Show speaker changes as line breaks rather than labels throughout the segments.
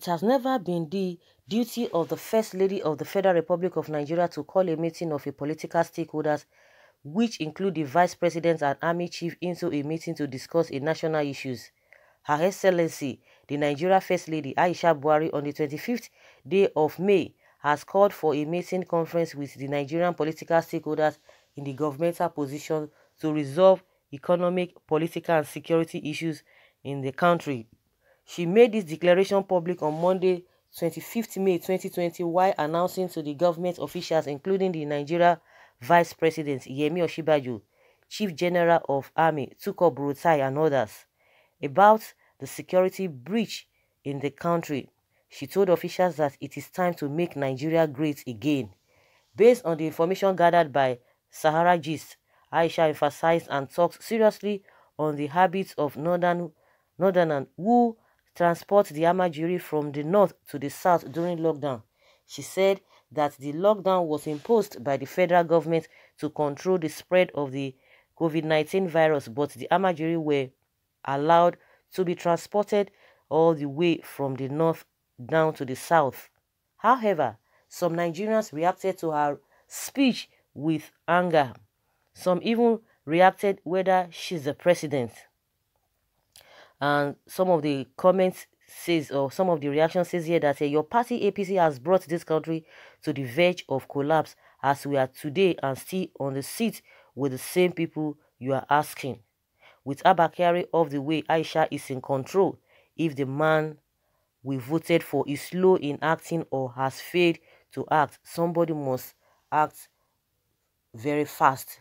It has never been the duty of the First Lady of the Federal Republic of Nigeria to call a meeting of a political stakeholders, which include the Vice President and Army Chief, into a meeting to discuss a national issues. Her Excellency, the Nigeria First Lady Aisha Buhari on the 25th day of May has called for a meeting conference with the Nigerian political stakeholders in the governmental position to resolve economic, political and security issues in the country. She made this declaration public on Monday, 25th May 2020 while announcing to the government officials including the Nigeria Vice President Yemi Osinbajo, Chief General of Army Tukur Buratai and others about the security breach in the country. She told officials that it is time to make Nigeria great again. Based on the information gathered by Sahara Gist, Aisha emphasized and talked seriously on the habits of northern northerners who transport the Almajiri from the north to the south during lockdown. She said that the lockdown was imposed by the federal government to control the spread of the COVID-19 virus, but the Almajiri were allowed to be transported all the way from the north down to the south. However, some Nigerians reacted to her speech with anger. Some even reacted whether she's the president. And some of the comments says, or some of the reactions says here that uh, your party APC has brought this country to the verge of collapse as we are today and still on the seat with the same people you are asking. With Abba Kyari off the way, Aisha is in control. If the man we voted for is slow in acting or has failed to act, somebody must act very fast.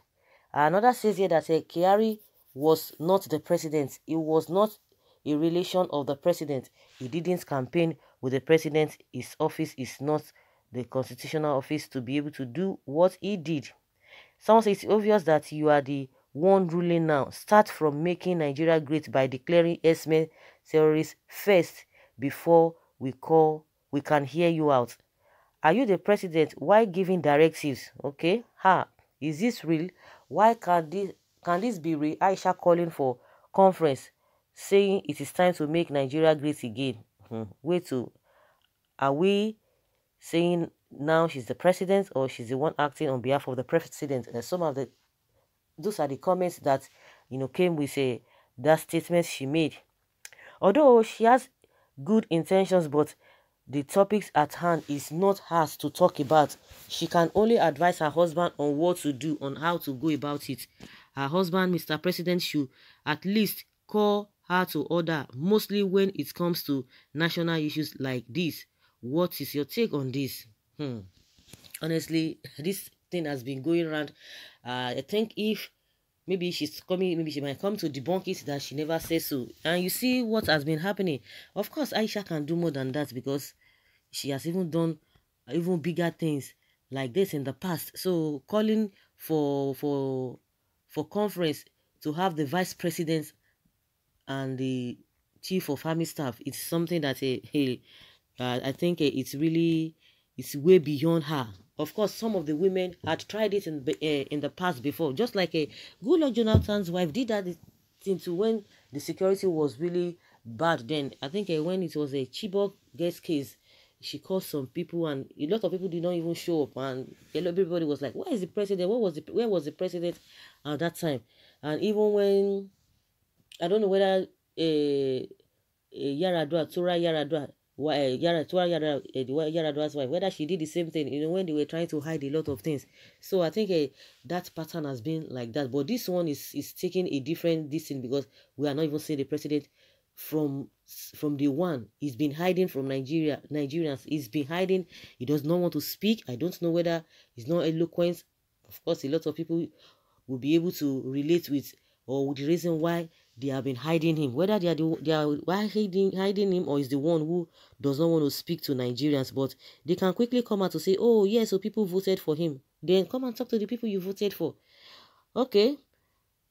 Another says here that uh, Kyari was not the president. He was not a relation of the president. He didn't campaign with the president. His office is not the constitutional office to be able to do what he did. Someone says it's obvious that you are the one ruling now. Start from making Nigeria great by declaring Esme terrorists first before we call we can hear you out. Are you the president? Why giving directives? Okay. Ha. Is this real? Why can this can this be real? Aisha calling for conference saying it is time to make Nigeria great again. Hmm. Wait to are we saying now she's the president or she's the one acting on behalf of the president? And some of the those are the comments that you know came with a that statement she made. Although she has good intentions, but the topics at hand is not hers to talk about. She can only advise her husband on what to do, on how to go about it. Her husband, Mr. President, should at least call her to order, mostly when it comes to national issues like this. What is your take on this? Hmm. Honestly, this thing has been going around. Uh, I think if maybe she's coming, maybe she might come to debunk it that she never says so. And you see what has been happening. Of course, Aisha can do more than that because she has even done even bigger things like this in the past. So calling for for for conference to have the vice president and the chief of army staff, it's something that a, a uh, I think uh, it's really it's way beyond her. Of course, some of the women had tried it in uh, in the past before, just like a Goodluck Jonathan's wife did that into when the security was really bad. Then I think uh, when it was a Chibok guest case, she called some people and a lot of people did not even show up and everybody was like where is the president what was the where was the president at that time and even when i don't know whether uh, uh Yar'Adua tora Yar'Adua Yara, Tora Yara, uh, Yar'Adua's wife, whether she did the same thing, you know, when they were trying to hide a lot of things. So I think uh, that pattern has been like that. But this one is is taking a different distance because we are not even seeing the president from from the one. He's been hiding from Nigeria Nigerians. He's been hiding. He does not want to speak. I don't know whether he's not eloquent. Of course a lot of people will be able to relate with or the reason why they have been hiding him whether they are the, they are why hiding hiding him or is the one who does not want to speak to Nigerians but they can quickly come out to say oh yes yeah, so people voted for him then come and talk to the people you voted for okay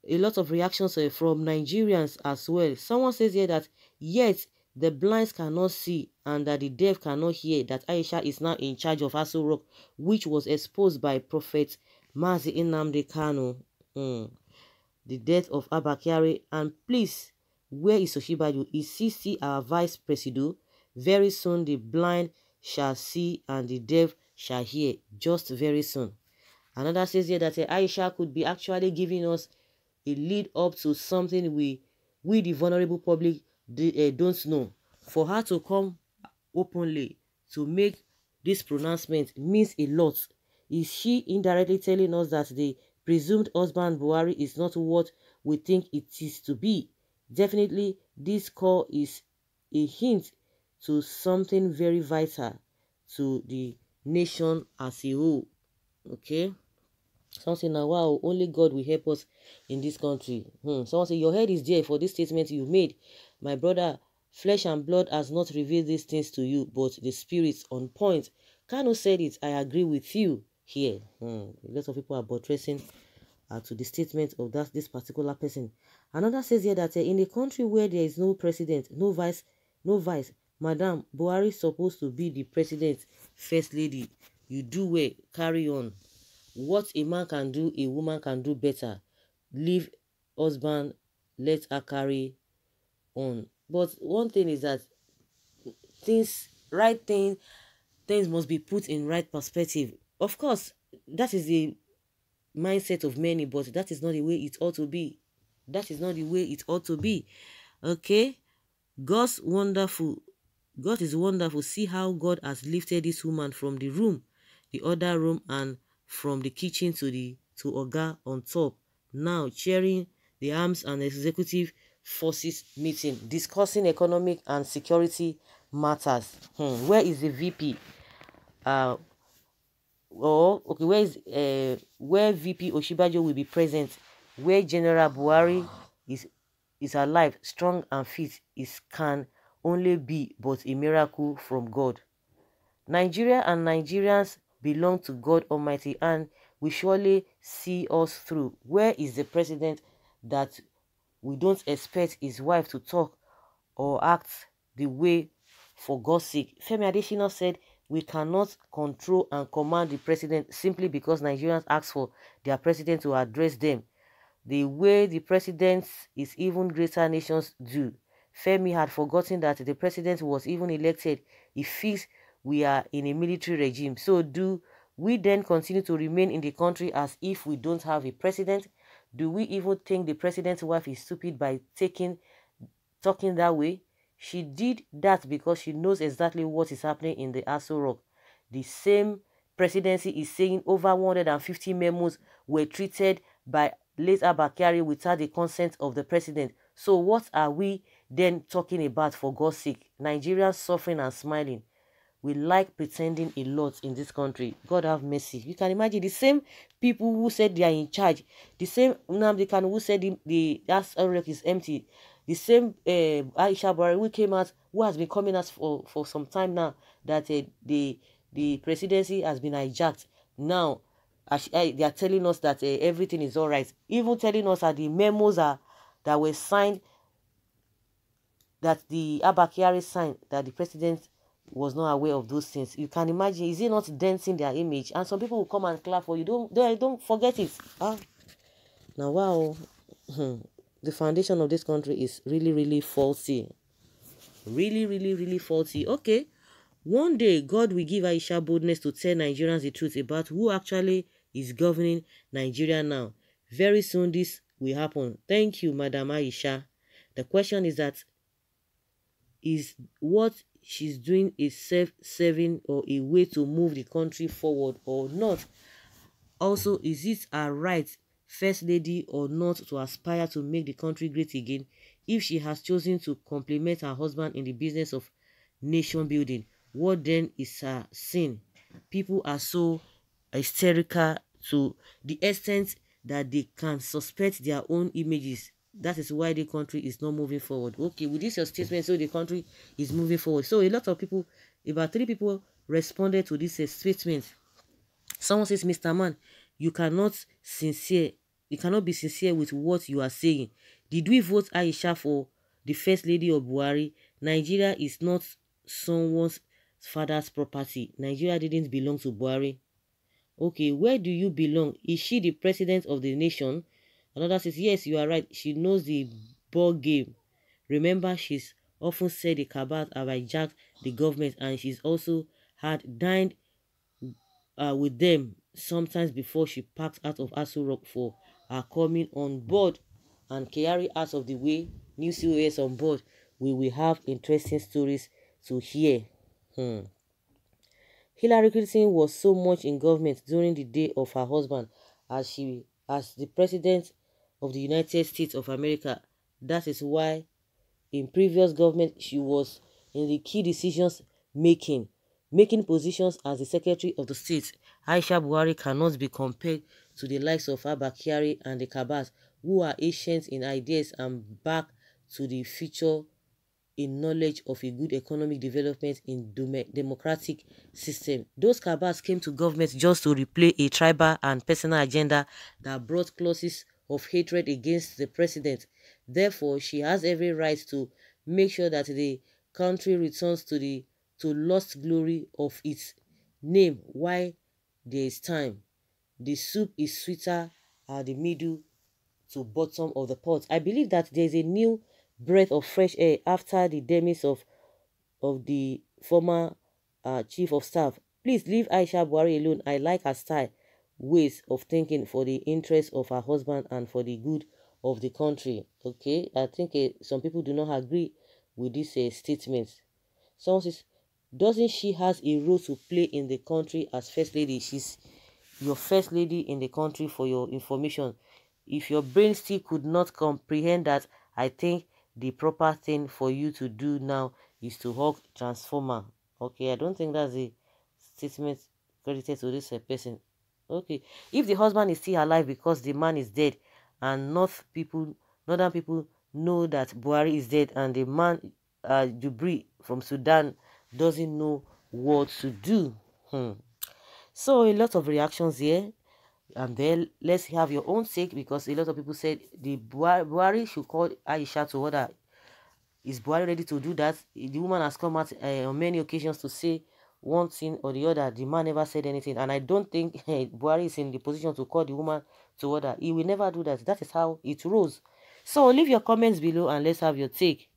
a lot of reactions uh, from Nigerians as well. Someone says here that yet the blinds cannot see and that the deaf cannot hear that Aisha is now in charge of Aso Rock, which was exposed by Prophet Mazi Nnamdi Kanu. Mm. The death of Abba Kyari and please, where is Osinbajo? Is CC our vice president? Very soon the blind shall see and the deaf shall hear. Just very soon. Another says here that uh, Aisha could be actually giving us a lead up to something we, we the vulnerable public uh, don't know. For her to come openly to make this pronouncement means a lot. Is she indirectly telling us that the presumed husband Buhari is not what we think it is to be? Definitely, this call is a hint to something very vital to the nation as a whole. Okay? Something now, wow, only God will help us in this country. Hmm. Someone say, your head is there for this statement you made. My brother, flesh and blood has not revealed these things to you, but the spirit on point. Kanu said it, I agree with you here. Hmm. A lot of people are buttressing uh, to the statement of that this particular person. Another says here that uh, in a country where there is no president, no vice, no vice, Madam Buhari is supposed to be the president, first lady. You do well, carry on. What a man can do, a woman can do better. Leave husband, let her carry on. But one thing is that things, right thing, things must be put in right perspective. Of course, that is the mindset of many, but that is not the way it ought to be. That is not the way it ought to be. Okay? God's wonderful. God is wonderful. See how God has lifted this woman from the room, the other room, and from the kitchen to the to Oga on top. Now chairing the arms and executive forces meeting discussing economic and security matters. Hmm. Where is the VP? Uh, oh, okay, where is uh, where VP Osinbajo will be present? Where General Buhari is is alive, strong and fit, is can only be but a miracle from God. Nigeria and Nigerians belong to God Almighty and will surely see us through. Where is the president that we don't expect his wife to talk or act the way for God's sake? Femi Adesina said, we cannot control and command the president simply because Nigerians ask for their president to address them. The way the president is even greater nations do. Femi had forgotten that the president was even elected. He feels we are in a military regime. So do we then continue to remain in the country as if we don't have a president? Do we even think the president's wife is stupid by taking talking that way? She did that because she knows exactly what is happening in the Aso Rock. The same presidency is saying over 150 memos were treated by late Abba Kyari without the consent of the president. So what are we then talking about for God's sake? Nigerians suffering and smiling we like pretending a lot in this country. God have mercy. You can imagine the same people who said they are in charge, the same Nnamdi Kanu who said the, the is empty, the same uh, Aisha Buhari who came out, who has been coming out for, for some time now, that uh, the the presidency has been hijacked. Now, uh, they are telling us that uh, everything is all right. Even telling us that the memos are that were signed, that the Abba Kyari signed, that the president was not aware of those things. You can imagine, is it not dancing their image? And some people will come and clap for you. Don't don't, don't forget it. Ah. Now wow. The foundation of this country is really, really faulty. Really, really, really faulty. Okay. One day God will give Aisha boldness to tell Nigerians the truth about who actually is governing Nigeria now. Very soon this will happen. Thank you, Madam Aisha. The question is that is what she's doing a self-serving or a way to move the country forward or not. Also, is it a right, first lady or not, to aspire to make the country great again if she has chosen to complement her husband in the business of nation building? What then is her sin? People are so hysterical to the extent that they can suspect their own images that is why the country is not moving forward. Okay, with this your statement, so the country is moving forward. So a lot of people, about three people responded to this uh, statement. Someone says, Mr. Man, you cannot sincere, you cannot be sincere with what you are saying. Did we vote Aisha for the first lady of Buhari? Nigeria is not someone's father's property. Nigeria didn't belong to Buhari. Okay, where do you belong? Is she the president of the nation? Another says, yes, you are right. She knows the ball game. Remember, she's often said the cabal have hijacked the government and she's also had dined uh, with them sometimes before she packed out of Aso Rock for her coming on board and carry out of the way new COS on board we will have interesting stories to hear. Hmm. Hillary Clinton was so much in government during the day of her husband as she as the president of the United States of America. That is why in previous government she was in the key decisions making, making positions as the Secretary of the State. Aisha Buhari cannot be compared to the likes of Abba and the Kabas, who are ancient in ideas and back to the future in knowledge of a good economic development in democratic system. Those cabals came to government just to replay a tribal and personal agenda that brought clauses of hatred against the president. Therefore, she has every right to make sure that the country returns to the to lost glory of its name while there is time. The soup is sweeter at the middle to bottom of the pot. I believe that there is a new breath of fresh air after the demise of, of the former uh, chief of staff. Please leave Aisha Buhari alone. I like her style, ways of thinking for the interest of her husband and for the good of the country. Okay, I think uh, some people do not agree with this uh, statement. Someone says, doesn't she has a role to play in the country as first lady? She's your first lady in the country for your information. If your brain still could not comprehend that, I think the proper thing for you to do now is to hug transformer okay i don't think that's a statement credited to this uh, person okay if the husband is still alive because the man is dead and north people northern people know that buhari is dead and the man uh Jubril from sudan doesn't know what to do hmm. so a lot of reactions here and then let's have your own take because a lot of people said the Buhari should call Aisha to order. Is Buhari ready to do that? The woman has come out uh, on many occasions to say one thing or the other. The man never said anything. And I don't think uh, Buhari is in the position to call the woman to order. He will never do that. That is how it rolls. So leave your comments below and let's have your take.